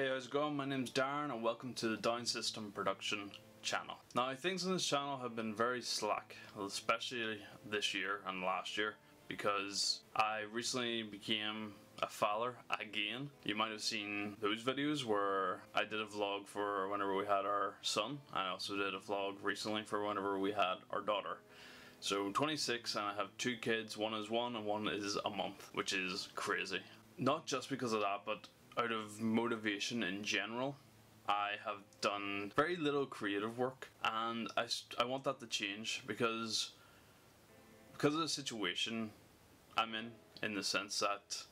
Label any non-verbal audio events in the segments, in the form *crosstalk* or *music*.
Hey, how's it going? My name's Darren and welcome to the Down System Production channel. Now, things on this channel have been very slack, especially this year and last year, because I recently became a father again. You might have seen those videos where I did a vlog for whenever we had our son. I also did a vlog recently for whenever we had our daughter. So I'm 26 and I have two kids, one is one and one is a month, which is crazy. Not just because of that, but out of motivation in general. I have done very little creative work and I, I want that to change because because of the situation I'm in in the sense that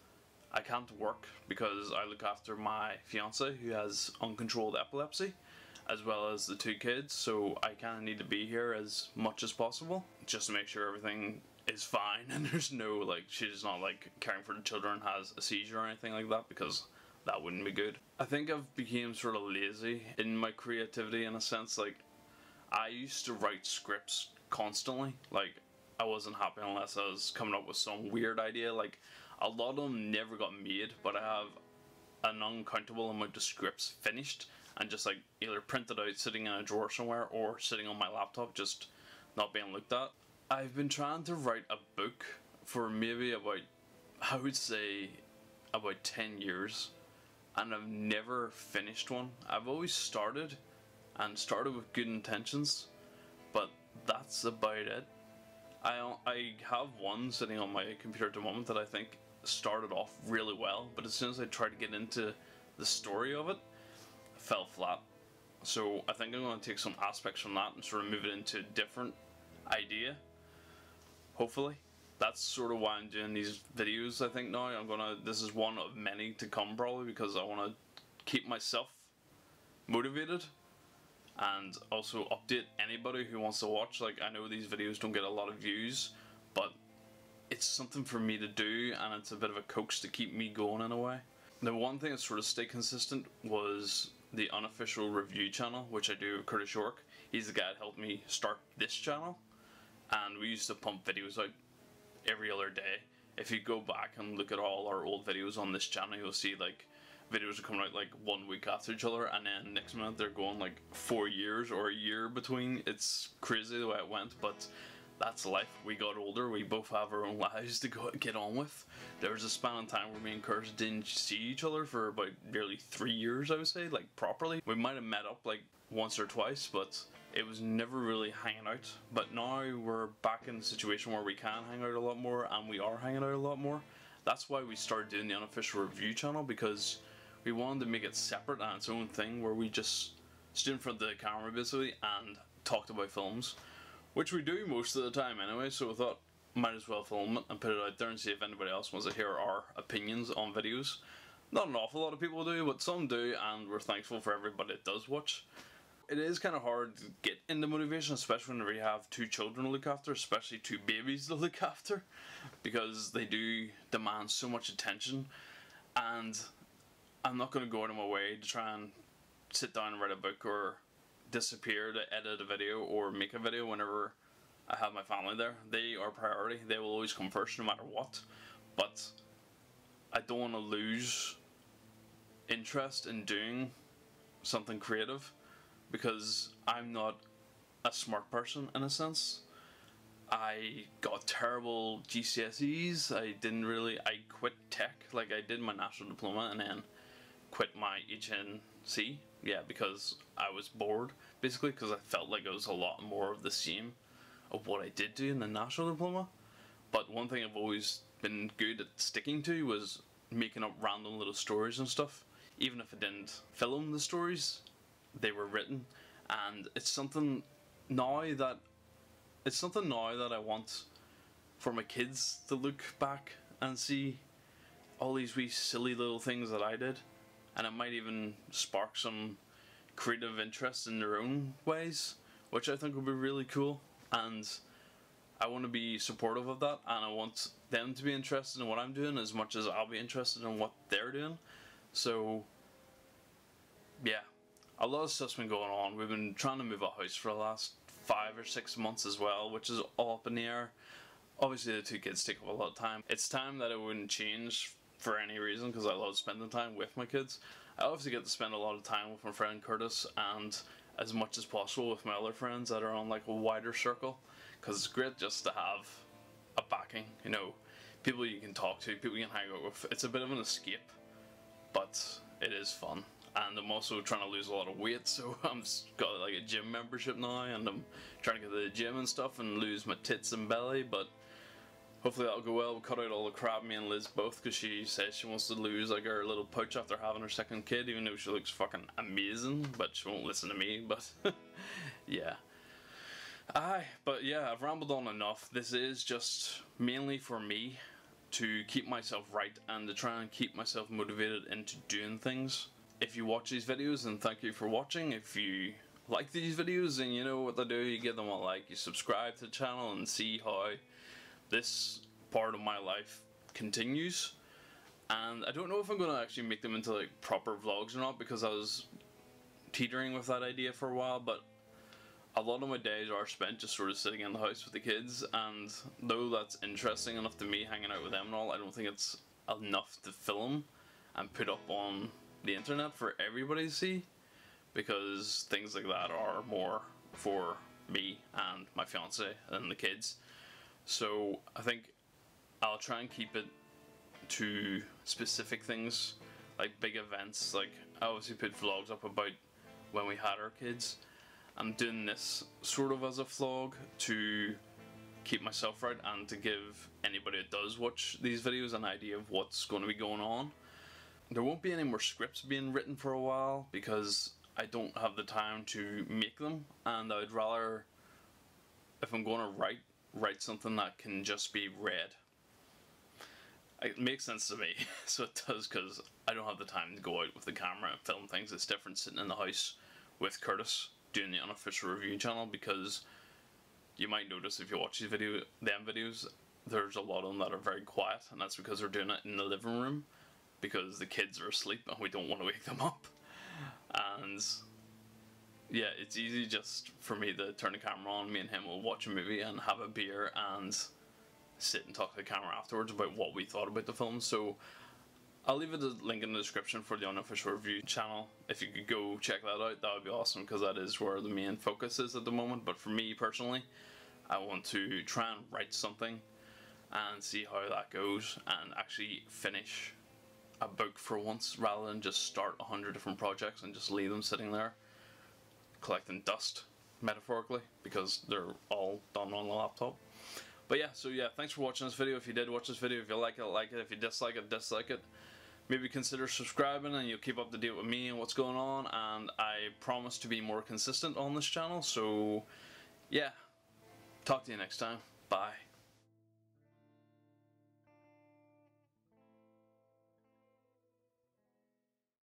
I can't work because I look after my fiance who has uncontrolled epilepsy as well as the two kids so I kind of need to be here as much as possible just to make sure everything is fine *laughs* and there's no like she's not like caring for the children has a seizure or anything like that because that wouldn't be good. I think I've became sort of lazy in my creativity in a sense. Like, I used to write scripts constantly. Like, I wasn't happy unless I was coming up with some weird idea. Like, a lot of them never got made, but I have an uncountable amount of scripts finished and just like either printed out sitting in a drawer somewhere or sitting on my laptop just not being looked at. I've been trying to write a book for maybe about, I would say, about 10 years and I've never finished one. I've always started and started with good intentions, but that's about it. I, I have one sitting on my computer at the moment that I think started off really well, but as soon as I tried to get into the story of it, it fell flat. So I think I'm going to take some aspects from that and sort of move it into a different idea, hopefully that's sort of why I'm doing these videos I think now. I'm gonna this is one of many to come probably because I wanna keep myself motivated and also update anybody who wants to watch. Like I know these videos don't get a lot of views, but it's something for me to do and it's a bit of a coax to keep me going in a way. The one thing that sort of stayed consistent was the unofficial review channel, which I do with Curtis York. He's the guy that helped me start this channel. And we used to pump videos out every other day. If you go back and look at all our old videos on this channel, you'll see like videos are coming out like one week after each other and then next month they're going like four years or a year between. It's crazy the way it went, but that's life. We got older, we both have our own lives to go get on with. There was a span of time where me and Curtis didn't see each other for about nearly three years, I would say, like properly. We might have met up like once or twice, but it was never really hanging out. But now we're back in the situation where we can hang out a lot more and we are hanging out a lot more. That's why we started doing the unofficial review channel because we wanted to make it separate and its own thing where we just stood in front of the camera basically and talked about films. Which we do most of the time anyway, so we thought might as well film it and put it out there and see if anybody else wants to hear our opinions on videos. Not an awful lot of people do, but some do, and we're thankful for everybody that does watch it is kind of hard to get into motivation, especially whenever you have two children to look after, especially two babies to look after, because they do demand so much attention. And I'm not going to go out of my way to try and sit down and write a book or disappear to edit a video or make a video whenever I have my family there. They are priority. They will always come first no matter what. But I don't want to lose interest in doing something creative because I'm not a smart person in a sense. I got terrible GCSEs. I didn't really. I quit tech. Like I did my national diploma and then quit my HNC. Yeah, because I was bored basically because I felt like it was a lot more of the same of what I did do in the national diploma. But one thing I've always been good at sticking to was making up random little stories and stuff. Even if I didn't film the stories, they were written, and it's something now that it's something now that I want for my kids to look back and see all these wee silly little things that I did, and it might even spark some creative interest in their own ways, which I think would be really cool. And I want to be supportive of that, and I want them to be interested in what I'm doing as much as I'll be interested in what they're doing. So, yeah, a lot of stuff's been going on. We've been trying to move a house for the last five or six months as well, which is all up in the air. Obviously, the two kids take up a lot of time. It's time that it wouldn't change for any reason because I love spending time with my kids. I obviously get to spend a lot of time with my friend Curtis and as much as possible with my other friends that are on like a wider circle because it's great just to have a backing, you know, people you can talk to, people you can hang out with. It's a bit of an escape, but it is fun. And I'm also trying to lose a lot of weight, so *laughs* I'm got like a gym membership now, and I'm trying to get to the gym and stuff and lose my tits and belly. But hopefully that'll go well. We'll cut out all the crap me and Liz both because she says she wants to lose like her little pouch after having her second kid, even though she looks fucking amazing. But she won't listen to me. *laughs* But yeah. Aye, but yeah, I've rambled on enough. This is just mainly for me to keep myself right and to try and keep myself motivated into doing things. If you watch these videos, then thank you for watching. If you like these videos and you know what to do, you give them a like, you subscribe to the channel and see how this part of my life continues. And I don't know if I'm going to actually make them into like proper vlogs or not because I was teetering with that idea for a while, but a lot of my days are spent just sort of sitting in the house with the kids, and though that's interesting enough to me hanging out with them and all, I don't think it's enough to film and put up on the internet for everybody to see because things like that are more for me and my fiance and the kids. So I think I'll try and keep it to specific things like big events. Like I obviously put vlogs up about when we had our kids. I'm doing this sort of as a vlog to keep myself right and to give anybody that does watch these videos an idea of what's going to be going on. There won't be any more scripts being written for a while because I don't have the time to make them and I'd rather if I'm going to write write something that can just be read. It makes sense to me, *laughs* so it does because I don't have the time to go out with the camera and film things. It's different sitting in the house with Curtis doing the unofficial review channel because you might notice if you watch these video them videos, there's a lot of them that are very quiet, and that's because we're doing it in the living room because the kids are asleep and we don't want to wake them up. And yeah, it's easy just for me to turn the camera on. Me and him will watch a movie and have a beer and sit and talk to the camera afterwards about what we thought about the film. So I'll leave a link in the description for the unofficial review channel. If you could go check that out, that would be awesome because that is where the main focus is at the moment. But for me personally, I want to try and write something and see how that goes and actually finish a book for once rather than just start a hundred different projects and just leave them sitting there collecting dust, metaphorically, because they're all done on the laptop. But yeah, so yeah, thanks for watching this video. If you did watch this video, if you like it, like it. If you dislike it, dislike it. Maybe consider subscribing and you'll keep up to date with me and what's going on. And I promise to be more consistent on this channel. So yeah, talk to you next time. Bye.